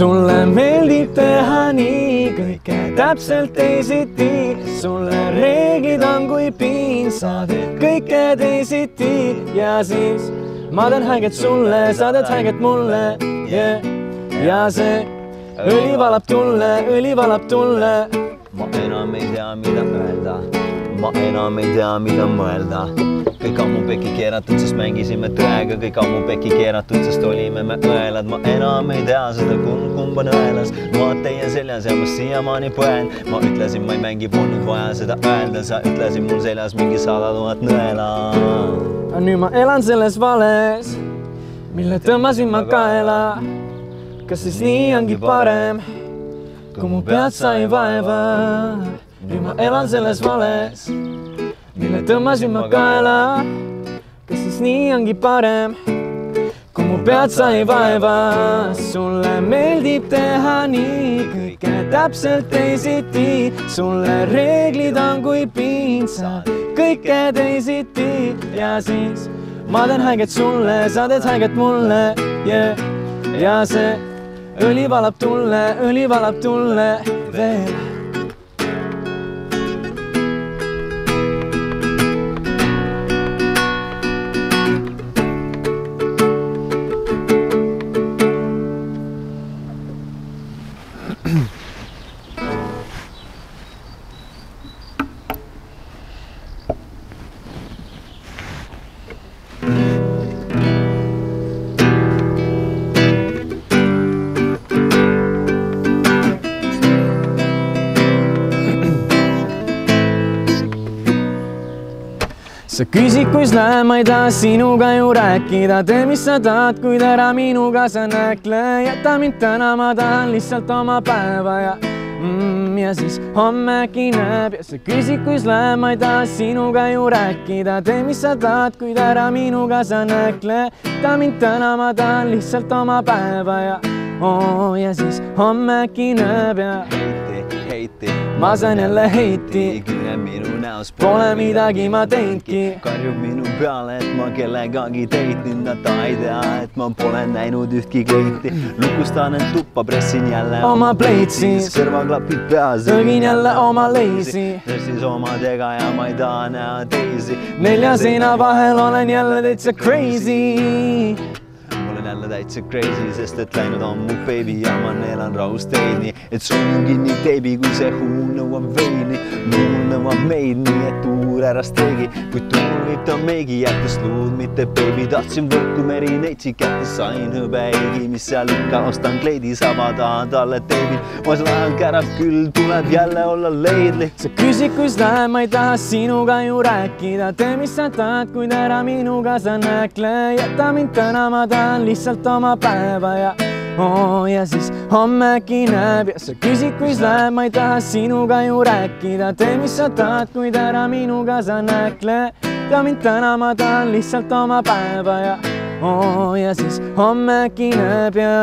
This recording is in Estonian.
sulle meeldib teha nii kõike täpselt teisiti, sulle reeglid on kui piin, sa teed kõike teisiti ja siis ma teen haiget sulle, sa teed haiget mulle yeah. ja see õli valab tulle, õli valab tulle. ma enam ei tea, mida öelda ma enam ei tea, mida mõelda kõik ammu pekki keeratud, sest mängisime tõega, kõik ammu pekki keeratud, sest olime me õelad, ma enam ei tea seda, kumb, kumb on õelas. ma teie seljas ja ma siiamaani põen, ma ütlesin, ma ei mängi, polnud vaja seda öelda, sa ütlesid mul seljas mingi sada tuhat nõela. nüüd ma elan selles vales, mille tõmbasin ma kaela. kas siis nii ongi parem, kui mu pead sai vaeva? Nüüd ma elan selles vales mille tõmbasin ma kaela. kas siis nii ongi parem, kui mu pead sai vaeva? sulle meeldib teha nii kõike täpselt teisiti, sulle reeglid on kui piintsad, kõike teisiti ja siis ma teen haiget sulle, sa teed haiget mulle yeah. ja see õli valab tulle, õli valab tulle veel sa küsid, kus lähen, ma ei taha sinuga ju rääkida, tee, mis sa tahad, kuid ära minuga sa näkle, jäta mind täna, ma tahan lihtsalt oma päeva ja mm, ja siis homme äkki näeb. Ja sa küsid, kus lähen, ma ei taha sinuga ju rääkida, tee, mis sa tahad, kuid ära minuga sa näkle, jäta mind täna, ma tahan lihtsalt oma päeva ja oh, ja siis homme äkki näeb ja heiti, heiti, ma saan jälle heiti. küll minu näos Pole midagi ma teinudki. karjub minu peale, et ma kellegagi teitnud, nad ta ei tea, et ma pole näinud ühtki kleiti. lukustan end tuppa, pressin jälle Oma pleitsis. kõrvaklapid peas. Tõgin jälle oma leisi. pressis omadega ja ma ei taha näha teisi. nelja seina vahel olen jälle täitsa crazy jälle täitsa crazy, sest et läinud on mu beebi ja ma neelan rahus teini, et sul kinni teibi, kui see huul nõuab veini. muul nõuab meid nii, et tuur ära streigi, kuid tuul viib ta meigi, jättes luud, mitte beebi. tahtsin võrku meri neitsi kätte, sain hõbeigi, mis seal ikka, ostan kleidi saba taha talle teibi. vaesel ajal kärab küll, tuleb jälle olla leidlik. sa küsid, kus lähen, ma ei taha sinuga ju rääkida, tee, mis sa tahad, kuid ära minuga sa näkle, jäta mind täna, ma tahan lihtsalt oma päeva ja oh, ja siis homme äkki näeb ja sa küsid, kus lähen, ma ei taha sinuga ju rääkida, tee, mis sa tahad, kuid ära minuga sa näkle, ja mind täna, ma tahan lihtsalt oma päeva ja oh, ja siis homme äkki näeb ja